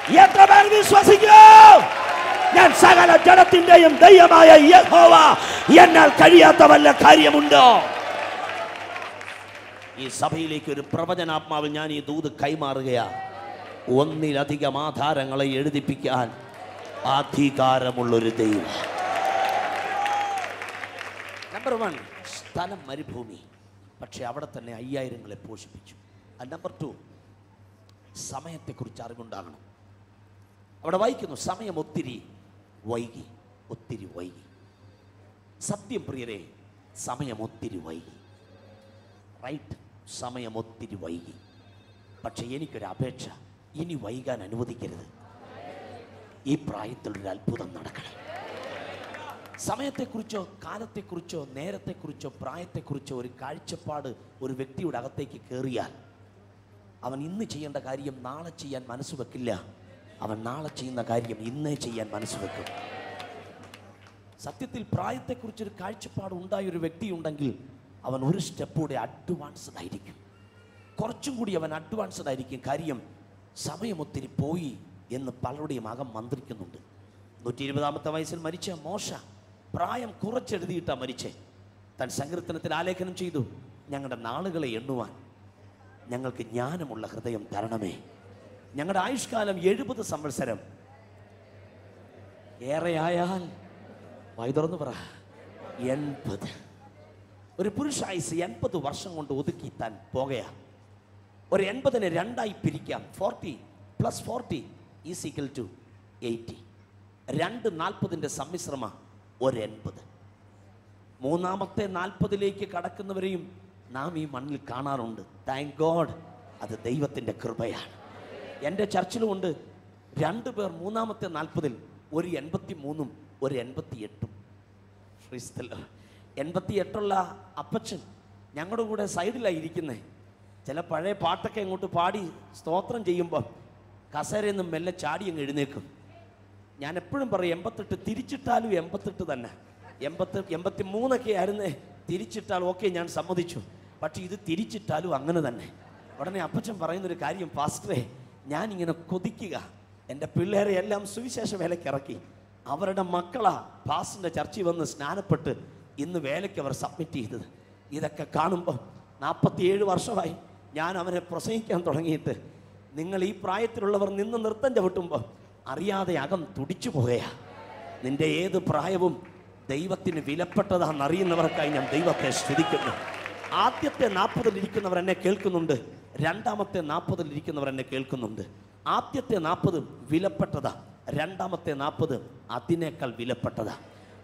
എത്ര പേർ വിശ്വസിക്കൂ ഞാൻ സകല ജനത്തിന്റെയും ദൈവമായ യഹോവ എന്നാൽ കഴിയാത്ത വല്ല കാര്യമുണ്ടോ ഈ സഭയിലേക്ക് ഒരു പ്രവചനാത്മാവിൽ ഞാൻ ഈ ദൂത് കൈമാറുകയാ. ഒന്നിലധികം ആധാരങ്ങളെ എഴുതിപ്പിക്കാൻ അധികാരമുള്ളൊരു ദൈവം. നമ്പർ വൺ സ്ഥലം മരുഭൂമി. പക്ഷെ അവിടെ തന്നെ അയ്യായിരങ്ങളെ പോഷിപ്പിച്ചു. നമ്പർ ടു സമയത്തെക്കുറിച്ച് അറിവുണ്ടാകണം. അവിടെ വായിക്കുന്നു സമയം ഒത്തിരി വൈകി ഒത്തിരി വൈകി. സത്യം പ്രിയരെ സമയം ഒത്തിരി വൈകി. റൈറ്റ് സമയം ഒത്തിരി വൈകി. പക്ഷെ എനിക്കൊരു അപേക്ഷ ഇനി വൈകാൻ അനുവദിക്കരുത്. ഈ പ്രായത്തിലൊരു അത്ഭുതം നടക്കണം. സമയത്തെക്കുറിച്ചോ കാലത്തെക്കുറിച്ചോ നേരത്തെക്കുറിച്ചോ പ്രായത്തെക്കുറിച്ചോ ഒരു കാഴ്ചപ്പാട് ഒരു വ്യക്തിയുടെ അകത്തേക്ക് കയറിയാൽ അവൻ ഇന്ന് ചെയ്യേണ്ട കാര്യം നാളെ ചെയ്യാൻ മനസ്സ് വെക്കില്ല. അവൻ നാളെ ചെയ്യുന്ന കാര്യം ഇന്നേ ചെയ്യാൻ മനസ്സ് വെക്കും. സത്യത്തിൽ പ്രായത്തെക്കുറിച്ചൊരു കാഴ്ചപ്പാട് ഉണ്ടായ ഒരു വ്യക്തി ഉണ്ടെങ്കിൽ അവൻ ഒരു സ്റ്റെപ്പ് കൂടെ അഡ്വാൻസ്ഡ് ആയിരിക്കും. കുറച്ചും കൂടി അവൻ അഡ്വാൻസ്ഡ് ആയിരിക്കും. കാര്യം സമയം ഒത്തിരി പോയി എന്ന് പലരുടെയും അകം മന്ത്രിക്കുന്നുണ്ട്. നൂറ്റി ഇരുപതാമത്തെ വയസ്സിൽ മരിച്ച മോശ പ്രായം കുറച്ചെഴുതിയിട്ടാണ് മരിച്ചേ. താൻ സങ്കീർത്തനത്തിൽ ആലേഖനം ചെയ്തു ഞങ്ങളുടെ നാളുകളെ എണ്ണുവാൻ ഞങ്ങൾക്ക് ജ്ഞാനമുള്ള ഹൃദയം തരണമേ. ഞങ്ങളുടെ ആയുഷ്കാലം എഴുപത് സംവത്സരം. ഏറെയായാൽ വായി തുറന്നു പറ. എൺപത്. ഒരു പുരുഷായുസ് എൺപത് വർഷം കൊണ്ട് ഒതുക്കി താൻ പോകയാ. ഒരു എൺപതിനെ രണ്ടായി പിരിക്കാം. Forty plus forty is equal to eighty രണ്ട് നാൽപ്പതിന്റെ സമ്മിശ്രമ ഒരു എൺപത്. മൂന്നാമത്തെ നാൽപ്പതിലേക്ക് കടക്കുന്നവരെയും നാം ഈ മണ്ണിൽ കാണാറുണ്ട്. താങ്ക് ഗോഡ് അത് ദൈവത്തിന്റെ കൃപയാണ്. എന്റെ ചർച്ചിലുമുണ്ട് രണ്ട് പേർ മൂന്നാമത്തെ നാൽപ്പതിൽ ഒരു എൺപത്തി മൂന്നും ഒരു എൺപത്തി എട്ടും എൺപത്തി എട്ടുള്ള അപ്പച്ചൻ ഞങ്ങളുടെ കൂടെ സൈഡിലാണ് ചില പഴയ പാട്ടൊക്കെ ഇങ്ങോട്ട് പാടി സ്തോത്രം ചെയ്യുമ്പോൾ കസേരയിൽ നിന്നും മെല്ലെ ചാടി അങ്ങ് എഴുന്നേക്കും ഞാൻ എപ്പോഴും പറയും എൺപത്തെട്ട് തിരിച്ചിട്ടാലും എൺപത്തെട്ട് തന്നെ. എൺപത്തി എൺപത്തി മൂന്നൊക്കെ ആയിരുന്നേ തിരിച്ചിട്ടാൽ ഓക്കെ ഞാൻ സമ്മതിച്ചു. പക്ഷേ ഇത് തിരിച്ചിട്ടാലും അങ്ങനെ തന്നെ. ഉടനെ അപ്പച്ചൻ പറയുന്നൊരു കാര്യം പാസ്റ്ററെ ഞാനിങ്ങനെ കൊതിക്കുക. എന്റെ പിള്ളേരെ എല്ലാം സുവിശേഷ വേലയ്ക്ക് ഇറക്കി. അവരുടെ മക്കളാ പാസിന്റെ ചർച്ചയിൽ വന്ന് സ്നാനപ്പെട്ട് ഇന്ന് വേലയ്ക്ക് അവർ സബ്മിറ്റ് ചെയ്തത്. ഇതൊക്കെ കാണുമ്പോൾ നാൽപ്പത്തിയേഴ് വർഷമായി ഞാൻ അവനെ പ്രസംഗിക്കാൻ തുടങ്ങിയിട്ട്. നിങ്ങൾ ഈ പ്രായത്തിലുള്ളവർ നിന്ന് നൃത്തം ചവിട്ടുമ്പോൾ അറിയാതെ അകം തുടിച്ചു പോകുകയാ നിന്റെ ഏത് പ്രായവും ദൈവത്തിന് വിലപ്പെട്ടതാണെന്ന് അറിയുന്നവർക്കായി ഞാൻ ദൈവത്തെ സ്തുതിക്കുന്നു. ആദ്യത്തെ നാൽപ്പതിലിരിക്കുന്നവർ എന്നെ കേൾക്കുന്നുണ്ട്. രണ്ടാമത്തെ നാൽപ്പതിൽ ഇരിക്കുന്നവർ എന്നെ കേൾക്കുന്നുണ്ട്. ആദ്യത്തെ നാൽപ്പത് വിലപ്പെട്ടതാ. രണ്ടാമത്തെ നാൽപ്പത് അതിനേക്കാൾ വിലപ്പെട്ടതാ.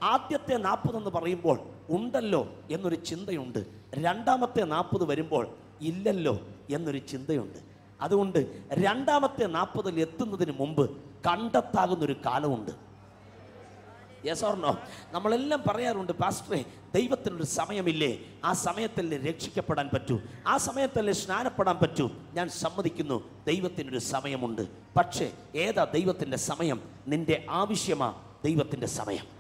ആദ്യത്തെ നാൽപ്പത് എന്ന് പറയുമ്പോൾ ഉണ്ടല്ലോ എന്നൊരു ചിന്തയുണ്ട്. രണ്ടാമത്തെ നാൽപ്പത് വരുമ്പോൾ ഇല്ലല്ലോ എന്നൊരു ചിന്തയുണ്ട്. അതുകൊണ്ട് രണ്ടാമത്തെ നാൽപ്പതിൽ എത്തുന്നതിന് മുമ്പ് കണ്ടെത്താകുന്നൊരു കാലമുണ്ട്. യെസ് ഓർണോ നമ്മളെല്ലാം പറയാറുണ്ട് പാസ്റ്ററെ ദൈവത്തിനൊരു സമയമില്ലേ? ആ സമയത്തല്ലേ രക്ഷിക്കപ്പെടാൻ പറ്റൂ. ആ സമയത്തല്ലേ സ്നാനപ്പെടാൻ പറ്റൂ. ഞാൻ സമ്മതിക്കുന്നു ദൈവത്തിനൊരു സമയമുണ്ട്. പക്ഷേ ഏതാ ദൈവത്തിന്റെ സമയം? നിന്റെ ആവശ്യമാ ദൈവത്തിന്റെ സമയം.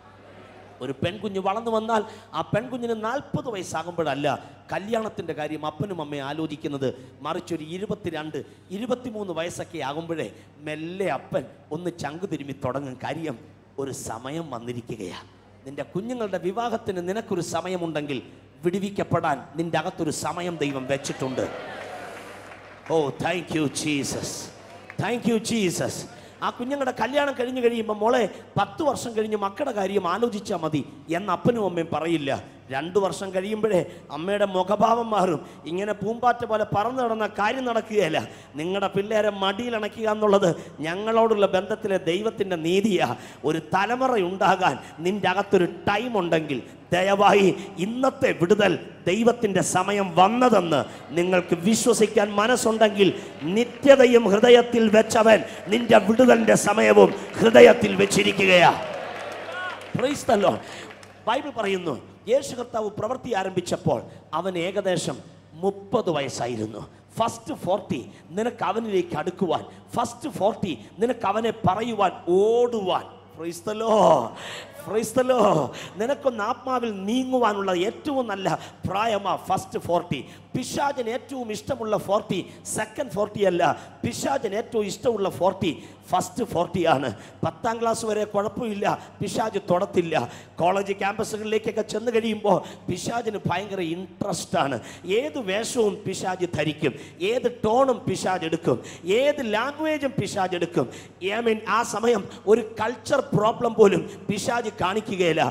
ഒരു പെൺകുഞ്ഞ് വളർന്നു വന്നാൽ ആ പെൺകുഞ്ഞിന് നാൽപ്പത് വയസ്സാകുമ്പോഴല്ല കല്യാണത്തിന്റെ കാര്യം അപ്പനും അമ്മയും ആലോചിക്കുന്നത്. മറിച്ച് ഒരു ഇരുപത്തിരണ്ട് ഇരുപത്തിമൂന്ന് വയസ്സൊക്കെ ആകുമ്പോഴേ മെല്ലെ അപ്പൻ ഒന്ന് ചങ്കു തിരുമി തുടങ്ങും കാര്യം. ഒരു സമയം വന്നിരിക്കുകയാണ്. നിന്റെ കുഞ്ഞുങ്ങളുടെ വിവാഹത്തിന് നിനക്കൊരു സമയമുണ്ടെങ്കിൽ വിടുവിക്കപ്പെടാൻ നിന്റെ അകത്തൊരു സമയം ദൈവം വെച്ചിട്ടുണ്ട്. ഓ thank you Jesus thank you Jesus ആ കുഞ്ഞുങ്ങളുടെ കല്യാണം കഴിഞ്ഞ് കഴിയുമ്പോൾ മോളെ പത്ത് വർഷം കഴിഞ്ഞ് മക്കളുടെ കാര്യം ആലോചിച്ചാൽ മതി എന്ന് അപ്പനും അമ്മയും പറയില്ല. രണ്ടു വർഷം കഴിയുമ്പോഴേ അമ്മയുടെ മുഖഭാവം മാറും. ഇങ്ങനെ പൂമ്പാറ്റ പോലെ പറന്നു നടന്ന കാര്യം നടക്കുകയല്ല. നിങ്ങളുടെ പിള്ളേരെ മടിയിലണക്കുക എന്നുള്ളത് ഞങ്ങളോടുള്ള ബന്ധത്തിലെ ദൈവത്തിന്റെ നീതിയാ. ഒരു തലമുറ ഉണ്ടാകാൻ നിന്റെ അകത്തൊരു ടൈം ഉണ്ടെങ്കിൽ ദയവായി ഇന്നത്തെ വിടുതൽ ദൈവത്തിന്റെ സമയം വന്നതെന്ന് നിങ്ങൾക്ക് വിശ്വസിക്കാൻ മനസ്സുണ്ടെങ്കിൽ നിത്യതയും ഹൃദയത്തിൽ വെച്ചവൻ നിന്റെ വിടുതലിന്റെ സമയവും ഹൃദയത്തിൽ വെച്ചിരിക്കുകയാണ്. ബൈബിൾ പറയുന്നു യേശു കർത്താവ് പ്രവൃത്തി ആരംഭിച്ചപ്പോൾ അവൻ ഏകദേശം മുപ്പത് വയസ്സായിരുന്നു. ഫസ്റ്റ് ഫോർട്ടി നിനക്ക് അവനിലേക്ക് അടുക്കുവാൻ. ഫസ്റ്റ് ഫോർട്ടി നിനക്ക് അവനെ പറയുവാൻ ഓടുവാൻ. Lord. നിനക്കൊന്ന് ആത്മാവിൽ നീങ്ങുവാനുള്ള ഏറ്റവും നല്ല പ്രായമാ ഫസ്റ്റ് ഫോർട്ടി പിശാചന് ഏറ്റവും ഇഷ്ടമുള്ള ഫോർട്ടി സെക്കൻഡ് ഫോർട്ടി അല്ല. പിശാചന് ഏറ്റവും ഇഷ്ടമുള്ള ഫോർട്ടി ഫസ്റ്റ് ഫോർട്ടി ആണ്. പത്താം ക്ലാസ് വരെ കുഴപ്പമില്ല. പിശാജ് തൊടത്തില്ല. കോളേജ് ക്യാമ്പസുകളിലേക്കൊക്കെ ചെന്ന് കഴിയുമ്പോൾ പിശാജിന് ഭയങ്കര ഇൻട്രസ്റ്റ് ആണ്. ഏത് വേഷവും പിശാജ് ധരിക്കും. ഏത് ടോണും പിശാജ് എടുക്കും. ഏത് ലാംഗ്വേജും പിശാജ് എടുക്കും. ഐ മീൻ ആ സമയം ഒരു കൾച്ചർ പ്രോബ്ലം പോലും പിശാജ് കാണിക്കുകയില്ല.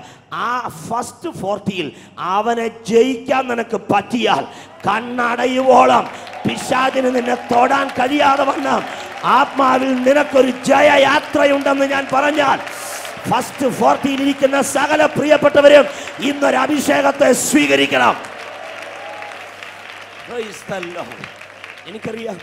ആ ഫസ്റ്റ് ഫോർട്ടിയിൽ അവനെ ജയിക്കാൻ നിനക്ക് പറ്റിയാൽ കണ്ണടയുവോളം പിശാദിന് നിന്നെ തൊടാൻ കഴിയാതെ വന്ന ആത്മാവിൽ നിനക്കൊരു ജയയാത്രയുണ്ടെന്ന് ഞാൻ പറഞ്ഞാൽ ഫസ്റ്റ് ഫോർട്ടിയിൽ ഇരിക്കുന്ന സകല പ്രിയപ്പെട്ടവരും ഇന്നൊരു അഭിഷേകത്തെ സ്വീകരിക്കണം. എനിക്കറിയാം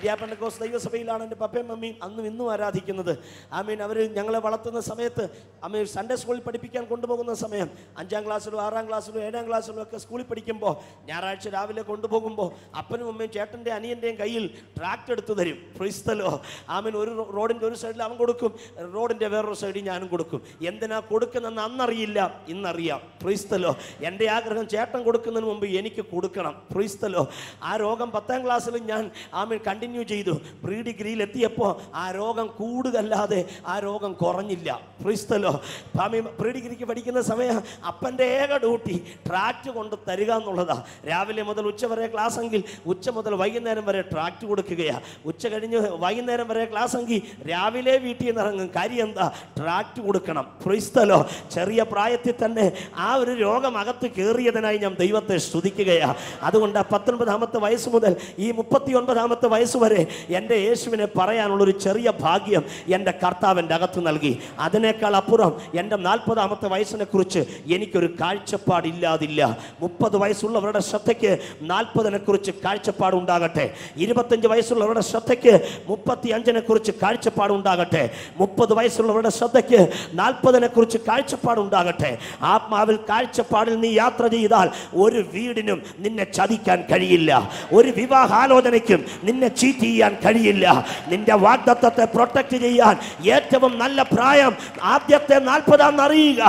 ഇന്ത്യ പെണ്ണക്കോസ് ദൈവസഭയിലാണ് എന്റെ പപ്പയും മമ്മിയും അന്നും ഇന്നും ആരാധിക്കുന്നത്. ആമീൻ. മീൻ അവർ ഞങ്ങളെ വളർത്തുന്ന സമയത്ത് അമ്മ സൺഡേ സ്കൂളിൽ പഠിപ്പിക്കാൻ കൊണ്ടുപോകുന്ന സമയം അഞ്ചാം ക്ലാസ്സിലും ആറാം ക്ലാസ്സിലും ഏഴാം ക്ലാസ്സിലും ഒക്കെ സ്കൂളിൽ പഠിക്കുമ്പോൾ ഞായറാഴ്ച രാവിലെ കൊണ്ടുപോകുമ്പോൾ അപ്പനും അമ്മയും ചേട്ടന്റെ അനിയന്റെയും കയ്യിൽ ട്രാക്ട് എടുത്തു തരും. ഫ്രിസ്തലോ. ആമീൻ. ഒരു റോഡിന്റെ ഒരു സൈഡിൽ അവൻ കൊടുക്കും റോഡിന്റെ വേറൊരു സൈഡിൽ ഞാനും കൊടുക്കും. എന്തിനാ കൊടുക്കുന്നതെന്ന് അന്നറിയില്ല ഇന്നറിയാം. ഫ്രീസ്തലോ. എന്റെ ആഗ്രഹം ചേട്ടൻ കൊടുക്കുന്നതിന് മുമ്പ് എനിക്ക് കൊടുക്കണം. ഫ്രീസ്തലോ. ആ രോഗം പത്താം ക്ലാസ്സിലും ഞാൻ ആമീൻ കണ്ടിന്യൂ ചെയ്തു. പ്രീ ഡിഗ്രിയിൽ എത്തിയപ്പോൾ ആ രോഗം കൂടുകല്ലാതെ ആ രോഗം കുറഞ്ഞില്ല. ക്രിസ്തലോ ആമീൻ പ്രീ ഡിഗ്രിക്ക് പഠിക്കുന്ന സമയം അപ്പന്റെ ഏക ഡ്യൂട്ടി ട്രാക്റ്റ് കൊണ്ട് തരിക എന്നുള്ളതാണ് രാവിലെ മുതൽ ഉച്ച വരെ ക്ലാസ് എങ്കിൽ ഉച്ച മുതൽ വൈകുന്നേരം വരെ ട്രാക്റ്റ് കൊടുക്കുകയാണ് ഉച്ച കഴിഞ്ഞ് വൈകുന്നേരം വരെ ക്ലാസ് എങ്കിൽ രാവിലെ വീട്ടിൽ നിന്ന് ഇറങ്ങും. കാര്യം എന്താ? ട്രാക്റ്റ് കൊടുക്കണം. ക്രിസ്തലോ ചെറിയ പ്രായത്തിൽ തന്നെ ആ ഒരു രോഗം അകത്ത് കയറിയതിനായി ഞാൻ ദൈവത്തെ ശ്രുതിക്കുകയാണ് അതുകൊണ്ട് പത്തൊൻപതാമത്തെ വയസ്സ് മുതൽ ഈ മുപ്പത്തി ഒൻപതാമത്തെ വയസ്സ് വരെ എന്റെ യേശുവിനെ പറയാനുള്ളൊരു ചെറിയ ഭാഗ്യം എന്റെ കർത്താവിന്റെ അകത്ത് നൽകി. അതിനേക്കാൾ അപ്പുറം എന്റെ നാൽപ്പതാമത്തെ വയസ്സിനെ കുറിച്ച് എനിക്കൊരു കാഴ്ചപ്പാടില്ലാതില്ല. മുപ്പത് വയസ്സുള്ളവരുടെ ശ്രദ്ധയ്ക്ക് നാൽപ്പതിനെ കുറിച്ച് കാഴ്ചപ്പാടുണ്ടാകട്ടെ. ഇരുപത്തഞ്ച് വയസ്സുള്ളവരുടെ ശ്രദ്ധയ്ക്ക് മുപ്പത്തി അഞ്ചിനെ കുറിച്ച് കാഴ്ചപ്പാടുണ്ടാകട്ടെ. മുപ്പത് വയസ്സുള്ളവരുടെ ശ്രദ്ധയ്ക്ക് നാൽപ്പതിനെ കുറിച്ച് കാഴ്ചപ്പാടുണ്ടാകട്ടെ. ആത്മാവിൽ കാഴ്ചപ്പാടിൽ നീ യാത്ര ചെയ്താൽ ഒരു വീടിനും നിന്നെ ചതിക്കാൻ കഴിയില്ല. ഒരു വിവാഹാലോചനയ്ക്കും നിന്നെ ചീറ്റ് ചെയ്യാൻ കഴിയില്ല. നിന്റെ വാഗ്ദത്തത്തെ പ്രൊട്ടക്ട് ചെയ്യാൻ ഏറ്റവും നല്ല പ്രായം ആദ്യത്തെ നാൽപ്പതാണെന്ന് അറിയുക.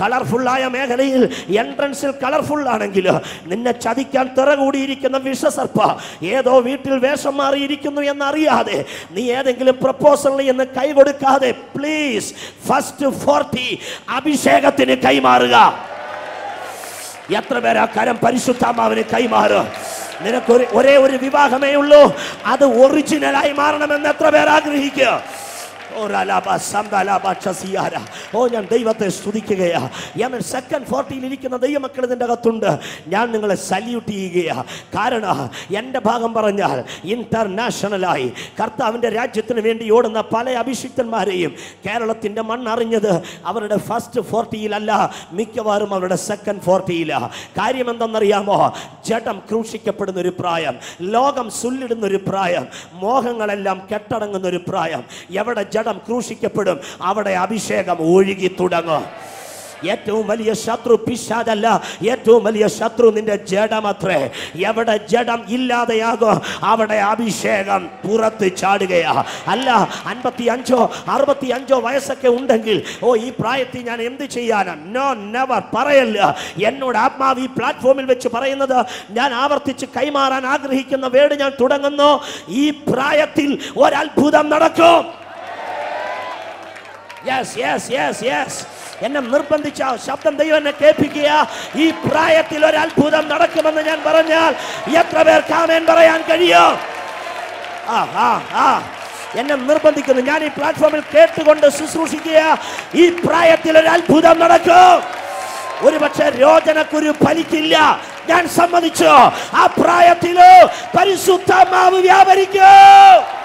കളർഫുള്ളായ മേഖലയിൽ എൻട്രൻസിൽ കളർഫുൾ ആണെങ്കിൽ നിന്നെ ചതിക്കാൻ തിറ കൂടിയിരിക്കുന്ന വിഷസർപ്പ ഏതോ വീട്ടിൽ വേഷം മാറിയിരിക്കുന്നു എന്നറിയാതെ നീ ഏതെങ്കിലും പ്രപ്പോസലിൽ എന്ന് കൈ കൊടുക്കാതെ പ്ലീസ് ഫസ്റ്റ് ഫോർട്ടി അഭിഷേകത്തിന് കൈമാറുക. എത്ര പേരാ കരം പരിശുദ്ധാമാവിന് കൈമാറും? നിനക്ക് ഒരു- ഒരേ ഒരു വിവാഹമേ ഉള്ളൂ. അത് ഒറിജിനലായി മാറണമെന്ന് എത്ര പേർ ആഗ്രഹിക്കുക? ഓ ഞാൻ ദൈവത്തെ സ്തുതിക്കുകയാ. ഞാൻ സെക്കൻഡ് ഫോർട്ടിയിൽ ഇരിക്കുന്ന ദൈവമക്കൾ ഇതിന്റെ അകത്തുണ്ട്. ഞാൻ നിങ്ങളെ സല്യൂട്ട് ചെയ്യുകയാണ് കാരണം എന്റെ ഭാഗം പറഞ്ഞാൽ ഇന്റർനാഷണലായി കർത്താവിന്റെ രാജ്യത്തിന് വേണ്ടി ഓടുന്ന പല അഭിഷിക്തന്മാരെയും കേരളത്തിന്റെ മണ്ണറിഞ്ഞത് അവരുടെ ഫസ്റ്റ് ഫോർട്ടിയിലല്ല മിക്കവാറും അവരുടെ സെക്കൻഡ് ഫോർട്ടിയിലാണ് കാര്യം എന്തെന്നറിയാമോ ജഡം ക്രൂശിക്കപ്പെടുന്ന ഒരു പ്രായം ലോകം സുല്ലിടുന്ന ഒരു പ്രായം മോഹങ്ങളെല്ലാം കെട്ടടങ്ങുന്ന ഒരു പ്രായം. എവിടെ ജഡം ക്രൂശിക്കപ്പെടും. അവിടെ അഭിഷേകം ഒഴുകി തുടങ്ങും. ഏറ്റവും വലിയ ശത്രു പിശാദല്ല ഏറ്റവും വലിയ ശത്രു നിന്റെ ജഡമത്രേ എവിടെ ജഡം ഇല്ലാതെയാകോ അവിടെ അഭിഷേകം പുറത്ത് ചാടുകയാ. അല്ല അൻപത്തി അഞ്ചോ അറുപത്തി അഞ്ചോ വയസ്സൊക്കെ ഉണ്ടെങ്കിൽ ഓ ഈ പ്രായത്തിൽ ഞാൻ എന്ത് ചെയ്യാനാണ് നോ നെവർ പറയല്ല. എന്നോട് ആത്മാവ് ഈ പ്ലാറ്റ്ഫോമിൽ വെച്ച് പറയുന്നത് ഞാൻ ആവർത്തിച്ച് കൈമാറാൻ ആഗ്രഹിക്കുന്ന വേട് ഞാൻ തുടങ്ങുന്നു. ഈ പ്രായത്തിൽ ഒരത്ഭുതം നടക്കും. യെസ് യെസ് യെസ് യെസ് എന്നെ നിർബന്ധിച്ച ശബ്ദം ദൈവം എന്നെ കേൾപ്പിക്കുക. ഈ പ്രായത്തിൽ ഒരു അത്ഭുതം നടക്കുമെന്ന് ഞാൻ പറഞ്ഞാൽ എത്ര പേർ കാമേൻ പറയാൻ കഴിയും? ആ ആ എന്നെ നിർബന്ധിക്കുന്നു. ഞാൻ ഈ പ്ലാറ്റ്ഫോമിൽ കേട്ടുകൊണ്ട് ശുശ്രൂഷിക്കുക. ഈ പ്രായത്തിൽ ഒരു അത്ഭുതം നടക്കും. ഒരുപക്ഷെ രോചനക്കുരു ഫലിക്കില്ല. ഞാൻ സമ്മതിച്ചു. ആ പ്രായത്തിലോ പരിശുദ്ധമാവ് വ്യാപരിക്കും.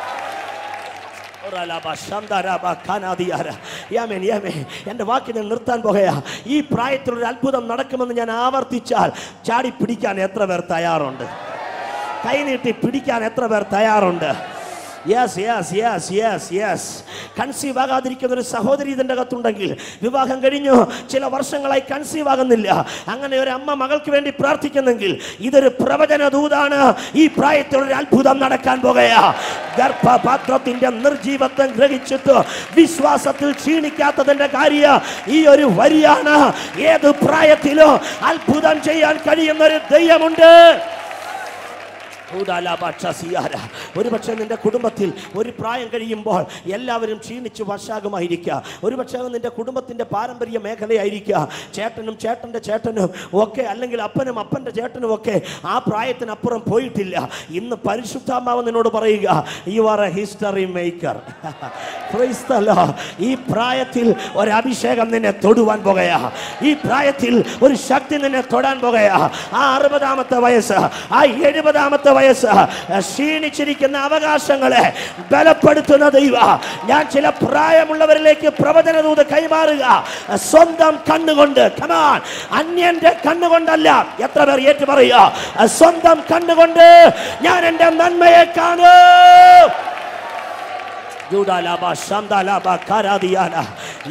എന്റെ വാക്ക് ഞാൻ നിർത്താൻ പോകയാ. ഈ പ്രായത്തിൽ ഒരു അത്ഭുതം നടക്കുമെന്ന് ഞാൻ ആവർത്തിച്ചാൽ ചാടി പിടിക്കാൻ എത്ര പേർ തയ്യാറുണ്ട്? കൈനീട്ടി പിടിക്കാൻ എത്ര പേർ തയ്യാറുണ്ട്? Yes yes yes yes yes conceive ആകാതിരിക്കുന്ന ഒരു സഹോദരി ഇതിന്റെ അകത്തുണ്ടെങ്കിൽ വിവാഹം കഴിഞ്ഞു. ചില വർഷങ്ങളായി കൺസീവ് ആകുന്നില്ല അങ്ങനെ ഒരു അമ്മ മകൾക്ക് വേണ്ടി പ്രാർത്ഥിക്കുന്നെങ്കിൽ ഇതൊരു പ്രവചന ദൂതാണ് ഈ പ്രായത്തിൽ ഒരു അത്ഭുതം നടക്കാൻ പോകയാ ഗർഭപാത്രത്തിന്റെ നിർജീവത്വം ഗ്രഹിച്ചിട്ട് വിശ്വാസത്തിൽ ക്ഷീണിക്കാത്തതിന്റെ കാര്യം ഈ ഒരു വരിയാണ്. ഏത് പ്രായത്തിലും അത്ഭുതം ചെയ്യാൻ കഴിയുന്ന ഒരു ദൈവമുണ്ട്. ഊദാലാബാക്ഷസിയാര. ഒരുപക്ഷെ നിന്റെ കുടുംബത്തിൽ ഒരു പ്രായം കഴിയുമ്പോൾ എല്ലാവരും ക്ഷീണിച്ച് വർഷാകുമായിരിക്കുക. ഒരു പക്ഷേ നിന്റെ കുടുംബത്തിന്റെ പാരമ്പര്യ മേഖലയായിരിക്കുക. ചേട്ടനും ചേട്ടന്റെ ചേട്ടനും ഒക്കെ അല്ലെങ്കിൽ അപ്പനും അപ്പന്റെ ചേട്ടനും ഒക്കെ ആ പ്രായത്തിനപ്പുറം പോയിട്ടില്ല. ഇന്ന് പരിശുദ്ധാമാവ് നിന്നോട് പറയുക you are a history maker ഈ പ്രായത്തിൽ ഒരു അഭിഷേകം നിന്നെ തൊടുവാൻ പോകുകയാ ഈ പ്രായത്തിൽ ഒരു ശക്തി നിന്നെ തൊടാൻ പോകുകയാ ആ അറുപതാമത്തെ വയസ്സ് ആ എഴുപതാമത്തെ വയസ്സ് ക്ഷീണിച്ചിരിക്കുന്ന അവകാശങ്ങളെ ബലപ്പെടുത്തുന്ന ദൈവ. ഞാൻ ചില പ്രായമുള്ളവരിലേക്ക് പ്രവചന ദൂത് കൈമാറുക. സ്വന്തം കണ്ണുകൊണ്ട് കമാൻ അന്യന്റെ കണ്ണുകൊണ്ടല്ല. എത്ര പേർ ഏറ്റു പറയുക സ്വന്തം കണ്ണുകൊണ്ട് ഞാൻ എന്റെ നന്മയെ കാണൂ.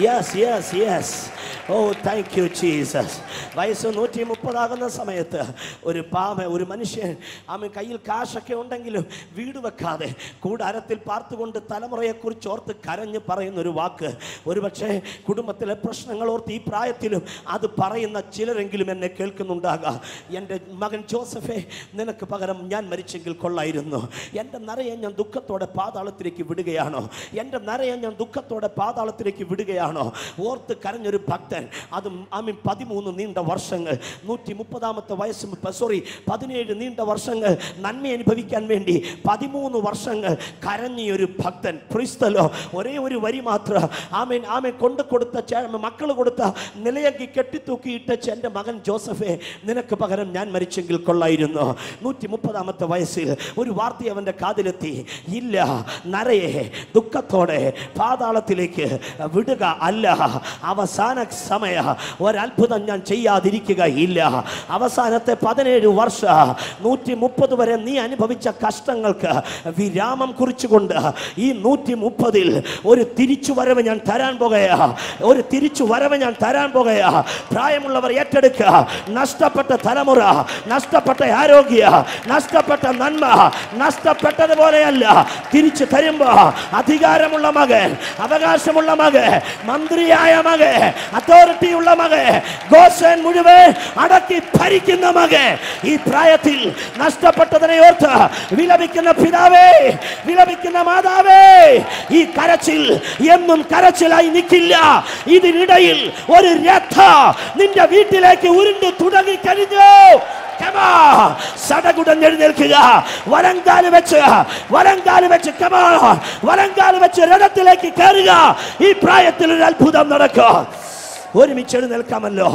Yes yes, yes. Oh thank you Jesus വയസ്സ് നൂറ്റി മുപ്പതാകുന്ന സമയത്ത് ഒരു പാവ ഒരു മനുഷ്യൻ അവൻ കയ്യിൽ കാശൊക്കെ ഉണ്ടെങ്കിലും വീട് വെക്കാതെ കൂടാരത്തിൽ പാർത്തുകൊണ്ട് തലമുറയെക്കുറിച്ച് ഓർത്ത് കരഞ്ഞ് പറയുന്ന ഒരു വാക്ക്. ഒരുപക്ഷെ കുടുംബത്തിലെ പ്രശ്നങ്ങൾ ഓർത്ത് ഈ പ്രായത്തിലും അത് പറയുന്ന ചിലരെങ്കിലും എന്നെ കേൾക്കുന്നുണ്ടാകാം. എന്റെ മകൻ ജോസഫെ നിനക്ക് പകരം ഞാൻ മരിച്ചെങ്കിൽ കൊള്ളായിരുന്നു. എന്റെ നിറയെ ഞാൻ ദുഃഖത്തോടെ പാതാളത്തിലേക്ക് വിടുകയാണോ? എന്റെ നരയെ ഞാൻ ദുഃഖത്തോടെ പാതാളത്തിലേക്ക് വിടുകയാണോ? ഓർത്ത് കരഞ്ഞൊരു ഭക്തൻ. അതും മീൻ പതിമൂന്ന് നീണ്ട വർഷങ്ങൾ. നൂറ്റി മുപ്പതാമത്തെ വയസ്സ് സോറി പതിനേഴ് നീണ്ട വർഷങ്ങൾ നന്മ അനുഭവിക്കാൻ വേണ്ടി പതിമൂന്ന് വർഷങ്ങൾ കരഞ്ഞിയൊരു ഭക്തൻ. ക്രിസ്തലോ ഒരേ ഒരു വരി മാത്രം. ആമേൻ ആമേൻ കൊണ്ടു കൊടുത്ത മക്കൾ കൊടുത്ത നിലയങ്കി കെട്ടിത്തൂക്കിയിട്ട് എന്റെ മകൻ ജോസഫെ നിനക്ക് പകരം ഞാൻ മരിച്ചെങ്കിൽ കൊള്ളായിരുന്നു. നൂറ്റി മുപ്പതാമത്തെ വയസ്സിൽ ഒരു വാർത്ത അവന്റെ കാതിലെത്തി. ഇല്ല നരയെ ദുഃഖത്തോടെ പാതാളത്തിലേക്ക് വിടുക അല്ല. അവസാന സമയ ഒരത്ഭുതം ഞാൻ ചെയ്യാതിരിക്കുക ഇല്ല. അവസാനത്തെ പതിനേഴ് വർഷ നൂറ്റി മുപ്പത് വരെ നീ അനുഭവിച്ച കഷ്ടങ്ങൾക്ക് വിരാമം കുറിച്ചുകൊണ്ട് ഈ നൂറ്റി മുപ്പതിൽ ഒരു തിരിച്ചു വരവ് ഞാൻ തരാൻ പോകയാ ഒരു തിരിച്ചു വരവ് ഞാൻ തരാൻ പോകയാ പ്രായമുള്ളവർ ഏറ്റെടുക്കുക. നഷ്ടപ്പെട്ട തലമുറ നഷ്ടപ്പെട്ട ആരോഗ്യ നഷ്ടപ്പെട്ട നന്മ നഷ്ടപ്പെട്ടതുപോലെയല്ല. തിരിച്ചു തരുമ്പോ അധികാരമുള്ള മകൻ അവകാശമുള്ള മകൻ മന്ത്രിയായ മകൻ അതോറിറ്റിയുള്ള മകൻ ഗോസൻ മുഴുവൻ അടക്കി ഭരിക്കുന്ന മകൻ. ഈ പ്രായത്തിൽ നഷ്ടപ്പെട്ടതിനെ ഓർത്ത് വിലപിക്കുന്ന പിതാവേ വിലപിക്കുന്ന മാതാവേ ഈ കരച്ചിൽ എന്നും കരച്ചിലായി നിൽക്കില്ല ഇതിനിടയിൽ ഒരു രഥ നിന്റെ വീട്ടിലേക്ക് ഉരുണ്ട് തുടങ്ങി കഴിഞ്ഞു. എഴുന്നേൽക്കുക. വലങ്കാൽ വെച്ച് വലങ്കാൽ വെച്ച് കമാ വലങ്കാൽ വെച്ച് രഥത്തിലേക്ക് കയറുക. ഈ പ്രായത്തിൽ ഒരു അത്ഭുതം നടക്കുക. ഒരുമിച്ച് നിൽക്കാമല്ലോ.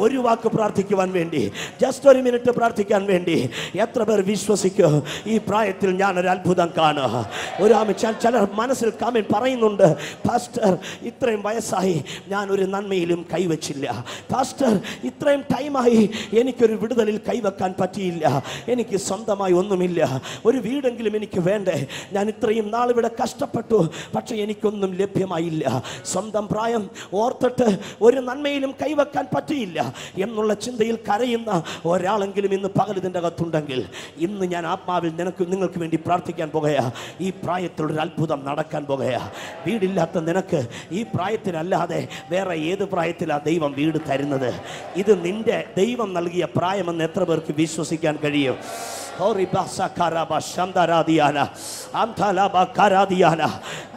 ഒരു വാക്ക് പ്രാർത്ഥിക്കുവാൻ വേണ്ടി ജസ്റ്റ് ഒരു മിനിറ്റ് പ്രാർത്ഥിക്കാൻ വേണ്ടി എത്ര പേർ വിശ്വസിക്കും? ഈ പ്രായത്തിൽ ഞാൻ ഒരു അത്ഭുതം കാണുക. ഒരു ചിലർ മനസ്സിൽ കമൻ പറയുന്നുണ്ട് പാസ്റ്റർ ഇത്രയും വയസ്സായി ഞാൻ ഒരു നന്മയിലും കൈവച്ചില്ല. പാസ്റ്റർ ഇത്രയും ടൈമായി എനിക്കൊരു വിടുതലിൽ കൈവെക്കാൻ പറ്റിയില്ല. എനിക്ക് സ്വന്തമായി ഒന്നുമില്ല. ഒരു വീടെങ്കിലും എനിക്ക് വേണ്ടേ? ഞാൻ ഇത്രയും നാൾ ഇവിടെ കഷ്ടപ്പെട്ടു പക്ഷേ എനിക്കൊന്നും ലഭ്യമായില്ല. സ്വന്തം പ്രായം ഓർത്തിട്ട് ഒരു നന്മയിലും കൈവെക്കാൻ പറ്റിയില്ല എന്നുള്ള ചിന്തയിൽ കരയുന്ന ഒരാളെങ്കിലും ഇന്ന് പകൽ ഇതിന്റെ അകത്തുണ്ടെങ്കിൽ ഇന്ന് ഞാൻ ആത്മാവിൽ നിനക്ക് നിങ്ങൾക്ക് വേണ്ടി പ്രാർത്ഥിക്കാൻ പോകുകയാ. ഈ പ്രായത്തിലൊരു അത്ഭുതം നടക്കാൻ പോകുകയാ. വീടില്ലാത്ത നിനക്ക് ഈ പ്രായത്തിനല്ലാതെ വേറെ ഏത് പ്രായത്തിലാണ് ദൈവം വീട് തരുന്നത്? ഇത് നിന്റെ ദൈവം നൽകിയ പ്രായമെന്ന് എത്ര പേർക്ക് വിശ്വസിക്കാൻ കഴിയും?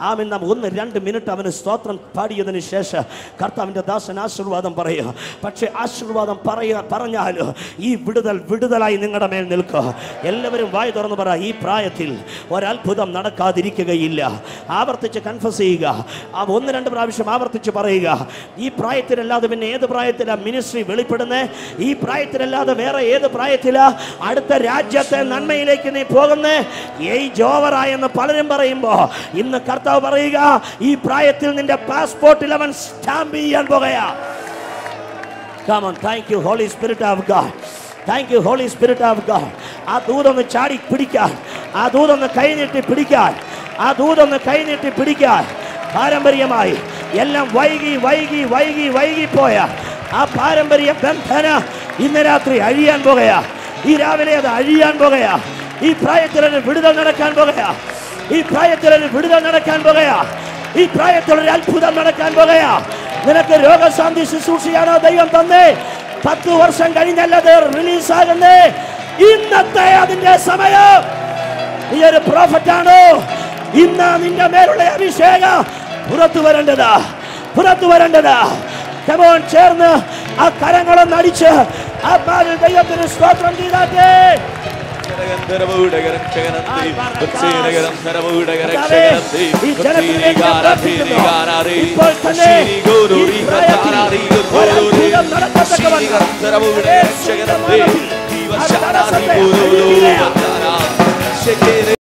ആമൻ നാം ഒന്ന് രണ്ട് മിനിറ്റ് അവന് സ്തോത്രം പാടിയതിന് ശേഷം കർത്താവിന്റെ ദാസൻ ആശീർവാദം പറയുക. പക്ഷേ ആശീർവാദം പറയുക പറഞ്ഞാൽ ഈ വിടുതൽ വിടുതലായി നിങ്ങളുടെ മേൽ നിൽക്കുക. എല്ലാവരും വായി തുറന്ന് പറ ഈ പ്രായത്തിൽ ഒരത്ഭുതം നടക്കാതിരിക്കുകയില്ല. ആവർത്തിച്ച് കൺഫസ് ചെയ്യുക. ഒന്ന് രണ്ട് പ്രാവശ്യം ആവർത്തിച്ച് പറയുക. ഈ പ്രായത്തിലല്ലാതെ പിന്നെ ഏത് പ്രായത്തിലാണ് മിനിസ്ട്രി വെളിപ്പെടുന്നത് ഈ പ്രായത്തിലല്ലാതെ വേറെ ഏത് പ്രായത്തിലാണ് അടുത്ത രാജ്യത്തെ നന്മയിലേക്ക് നീ പോകുന്നേ. ഏയ് ജോവറ എന്ന് പലരും പറയുമ്പോ ഇന്ന് കർത്താവ് പറയുക ഈ പ്രായത്തിൽ നിന്റെ പാസ്പോർട്ടിൽ അവൻ സ്റ്റാമ്പ് ചെയ്യാൻ Come on, thank you, Holy Spirit of God. Thank you Holy Spirit of God ആ ദൂതൊന്ന് ചാടി പിടിക്കാൻ ആ ദൂതൊന്ന് കൈനീട്ടി പിടിക്കാൻ ആ ദൂതൊന്ന് കൈനീട്ടി പിടിക്കാൻ പാരമ്പര്യമായി എല്ലാം വൈകി വൈകി വൈകി വൈകിപ്പോയ ആ പാരമ്പര്യ ബന്ധന ഇന്ന് രാത്രി അഴിയാൻ പോകുകയാ. ഈ രാവിലെ അത് അഴിയാൻ പോകയാ. ഈ പ്രായത്തിൽ ഒരു വിടുതൽ നടക്കാൻ പോകയാ. ഈ പ്രായത്തിൽ ഒരു വിടുതൽ നടക്കാൻ പോകയാ. ഈ പ്രായത്തിൽ ഒരു അത്ഭുതം നടക്കാൻ പോകയാ. നിനക്ക് രോഗശാന്തി ശുശ്രൂഷയാണോ ദൈവം തന്നേ? പത്ത് വർഷം കഴിഞ്ഞല്ലത് റിലീസ് ആകുന്നേ ഇന്നത്തെ അതിന്റെ സമയം. നീ ഒരു പ്രോഫറ്റ് ആണോ? ഇന്ന് നിന്റെ മേലുള്ള അഭിഷേകം. പുറത്തു വരേണ്ടതാ. പുറത്തു വരേണ്ടതാ. കമോൺ ചേർന്ന് ആ കരങ്ങളൊന്ന് അബ്ബാവിൽ ദൈവത്തിന് സ്തോത്രം ചെയ്താട്ടെ ശരീര